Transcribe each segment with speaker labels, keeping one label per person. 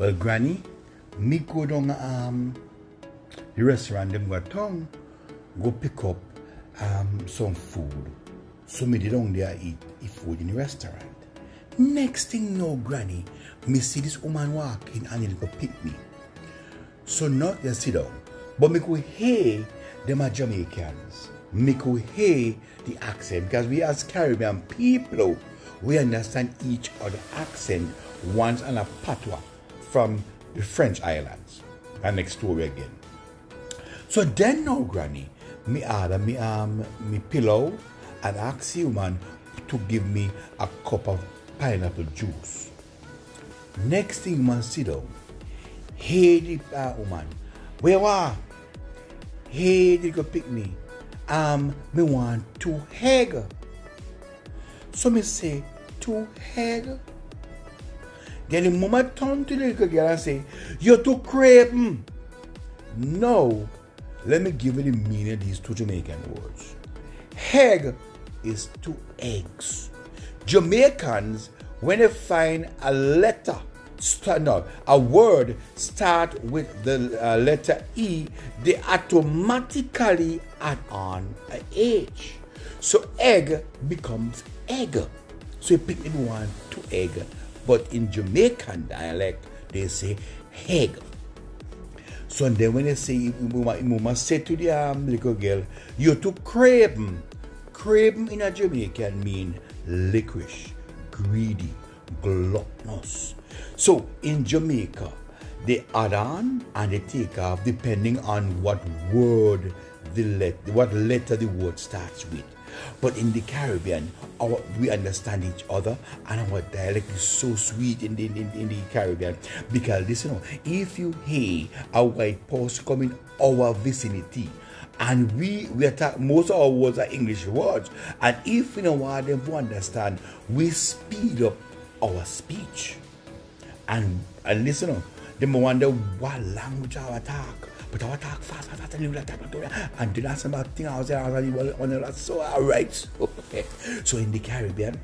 Speaker 1: Well, Granny, me go down um the restaurant them got tongue, go pick up um some food. So me did down there eat, eat food in the restaurant. Next thing no, Granny, me see this woman walking and he go pick me. So not just sit down, but me could hear them are Jamaicans. Me could hear the accent because we as Caribbean people, we understand each other accent once and a patois from the French islands and next story again. So then now, Granny, me order me um me pillow and ask the woman to give me a cup of pineapple juice. Next thing man sit down, hey the uh, woman, where are? Hey, they go pick me. Um, me want two egg. So me say, two egg? Girl and say, You're too crepe. No. Let me give you the meaning of these two Jamaican words. Egg is two eggs. Jamaicans, when they find a letter, start, no, a word start with the uh, letter E, they automatically add on a H. So egg becomes egg. So you pick in one, two egg. But in Jamaican dialect, they say egg. So then when they say, mama say to the um, little girl, you're to crave. Crave in a Jamaican mean licorice, greedy, gluttonous. So in Jamaica, they add on and they take off depending on what word the let what letter the word starts with. But in the Caribbean, our, we understand each other and our dialect is so sweet in the, in, in the Caribbean. Because listen, if you hear a white post coming our vicinity, and we we attack most of our words are English words, and if we don't want them to understand, we speed up our speech. And and listen, up, they wonder what language I But I talk fast, fast, fast, and fast, and the last about thing I was there, I was like, well, on so alright. So, okay. so in the Caribbean,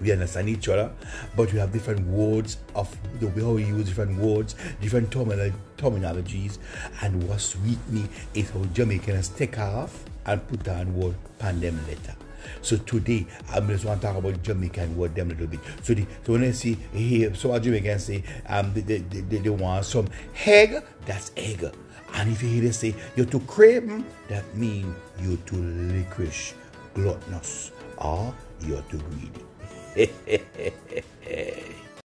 Speaker 1: we understand each other, but we have different words of the way we use different words, different terminologies, and what sweet me is how Jamaicans take off and put on word pandem letter. So today, I'm just want to talk about Jamaican word them a little bit. So, the, so when I see here, so a Jamaican say um they, they, they, they want some egg, that's egg. And if you hear them say you're too craven, that means you're too licorice, gluttonous, or you're too greedy.